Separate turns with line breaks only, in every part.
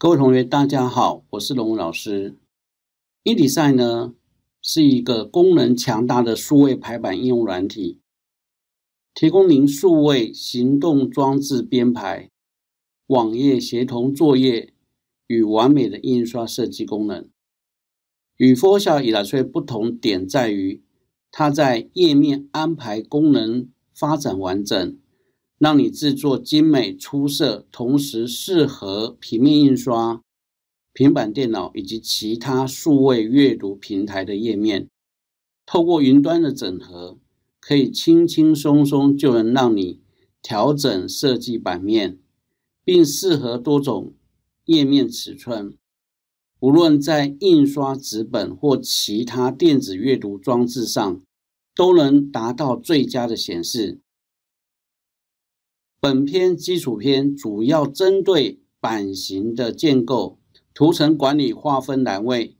各位同学，大家好，我是龙老师。InDesign 呢是一个功能强大的数位排版应用软体，提供您数位行动装置编排、网页协同作业与完美的印刷设计功能。与 Photoshop 以来说不同点在于，它在页面安排功能发展完整。让你制作精美出色，同时适合平面印刷、平板电脑以及其他数位阅读平台的页面。透过云端的整合，可以轻轻松松就能让你调整设计版面，并适合多种页面尺寸。无论在印刷纸本或其他电子阅读装置上，都能达到最佳的显示。本篇基础篇主要针对版型的建构、图层管理、划分栏位、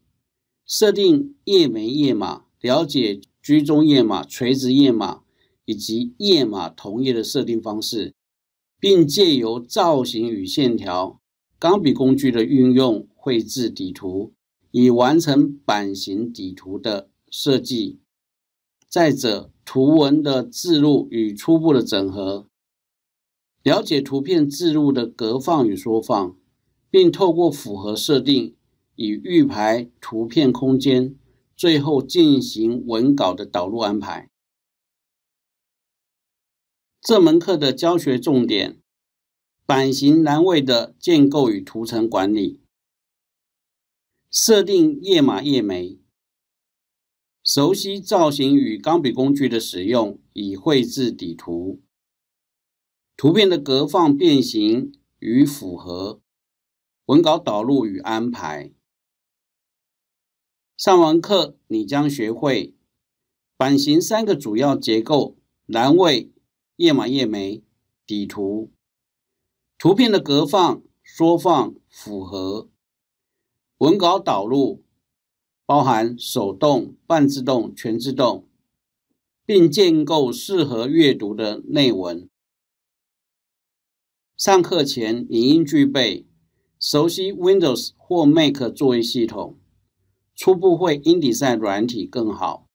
设定页眉页码、了解居中页码、垂直页码以及页码同页的设定方式，并借由造型与线条、钢笔工具的运用绘制底图，以完成版型底图的设计。再者，图文的置入与初步的整合。了解图片置入的格放与缩放，并透过符合设定以预排图片空间，最后进行文稿的导入安排。这门课的教学重点：版型栏位的建构与图层管理，设定页码页眉，熟悉造型与钢笔工具的使用，以绘制底图。图片的格放变形与符合，文稿导入与安排。上完课，你将学会版型三个主要结构：栏位、页码、页眉、底图。图片的格放、缩放、符合，文稿导入包含手动、半自动、全自动，并建构适合阅读的内文。上课前，你应具备熟悉 Windows 或 Mac 作业系统，初步会 InDesign 软体更好。